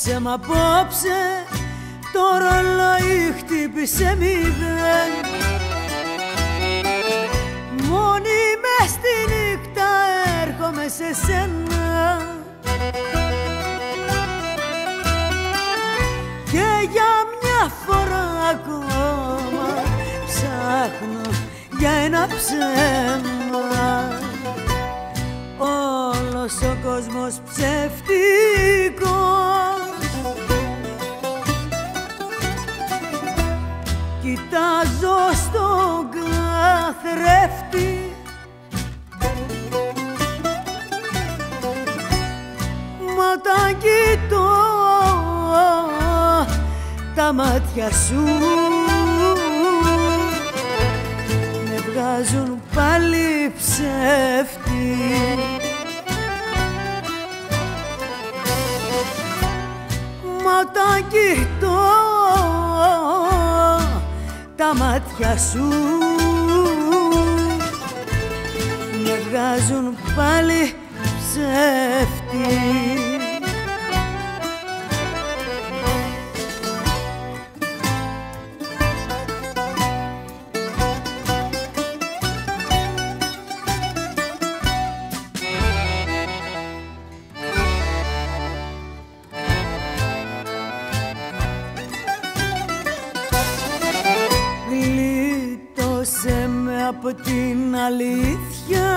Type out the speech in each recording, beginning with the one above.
Απόψε μ' απόψε το ρολόι χτύπησε μηδέν Μόνη μες στη νύχτα έρχομαι σε σένα. Και για μια φορά ακόμα ψάχνω για ένα ψέμα. Όλος ο κόσμος ψεύτικος Κοιτάζω στον καθρέφτη. Μα όταν κοιτώ τα μάτια σου με βγάζουν πάλι ψεύτη. Μα όταν κοιτώ μάτια σου. Με βγάζουν πάλι ψεύτη από την αλήθεια.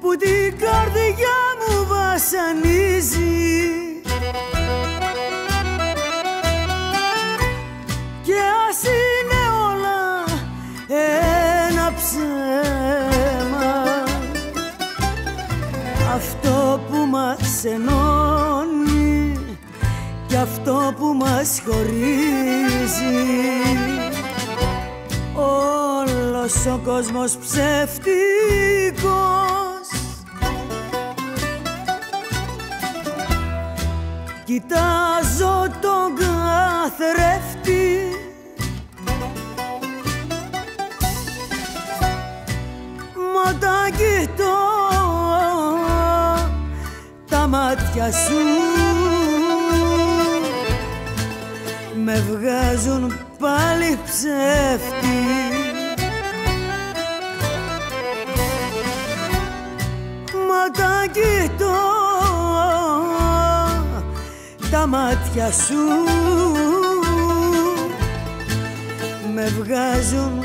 Που την καρδιά μου βασανίζει. Και ας είναι όλα ένα ψέμα. Αυτό που μας ενώνει. και αυτό που μας χωρίζει. Όλος ο κόσμος ψεύτικος. Κοιτάζω τον καθρέφτη. Μα τα κοιτώ τα μάτια σου με βγάζουν πάλι ψεύτη. Μα τα κοιτώ τα μάτια σου με βγάζουν πάλι ψεύτη